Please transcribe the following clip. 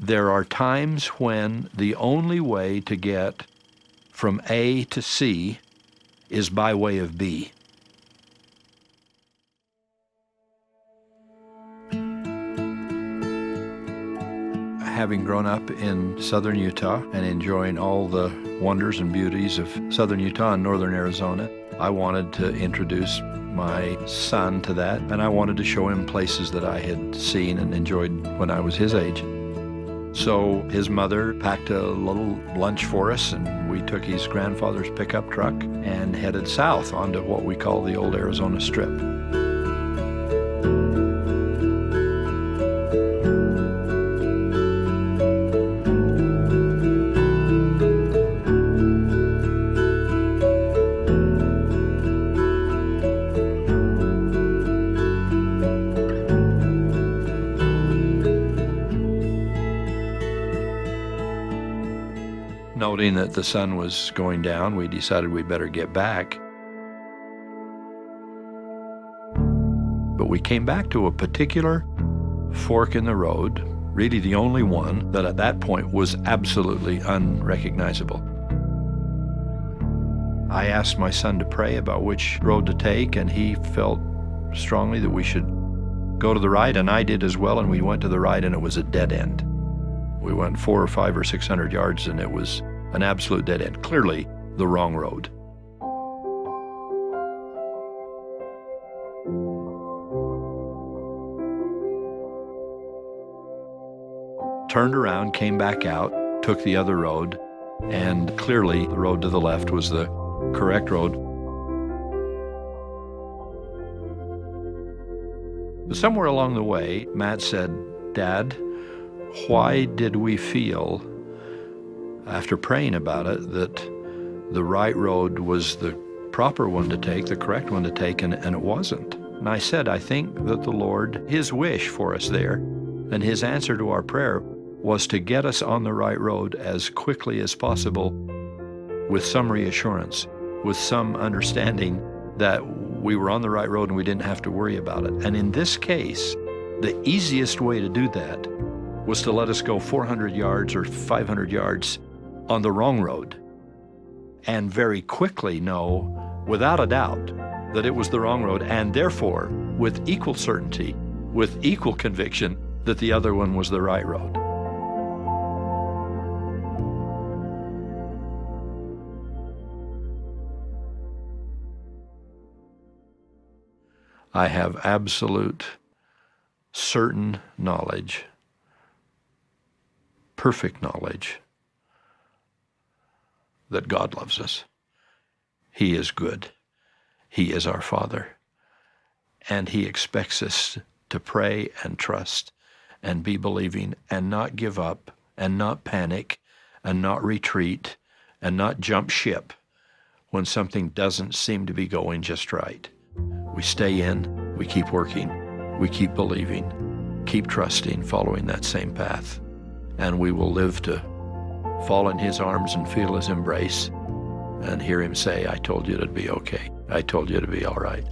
there are times when the only way to get from A to C is by way of B. Having grown up in southern Utah and enjoying all the wonders and beauties of southern Utah and northern Arizona, I wanted to introduce my son to that, and I wanted to show him places that I had seen and enjoyed when I was his age. So his mother packed a little lunch for us, and we took his grandfather's pickup truck and headed south onto what we call the old Arizona Strip. Noting that the sun was going down, we decided we'd better get back. But we came back to a particular fork in the road, really the only one that at that point was absolutely unrecognizable. I asked my son to pray about which road to take, and he felt strongly that we should go to the right, and I did as well, and we went to the right, and it was a dead end. We went four or five or six hundred yards, and it was an absolute dead end. Clearly, the wrong road. Turned around, came back out, took the other road, and clearly the road to the left was the correct road. Somewhere along the way, Matt said, Dad, why did we feel, after praying about it, that the right road was the proper one to take, the correct one to take, and, and it wasn't? And I said, I think that the Lord, His wish for us there, and His answer to our prayer was to get us on the right road as quickly as possible with some reassurance, with some understanding that we were on the right road and we didn't have to worry about it. And in this case, the easiest way to do that was to let us go 400 yards or 500 yards on the wrong road and very quickly know, without a doubt, that it was the wrong road, and therefore, with equal certainty, with equal conviction, that the other one was the right road. I have absolute, certain knowledge, perfect knowledge that God loves us. He is good. He is our Father. And He expects us to pray and trust and be believing and not give up and not panic and not retreat and not jump ship when something doesn't seem to be going just right. We stay in, we keep working, we keep believing, keep trusting, following that same path, and we will live to fall in his arms and feel his embrace and hear him say, I told you to be okay. I told you to be all right.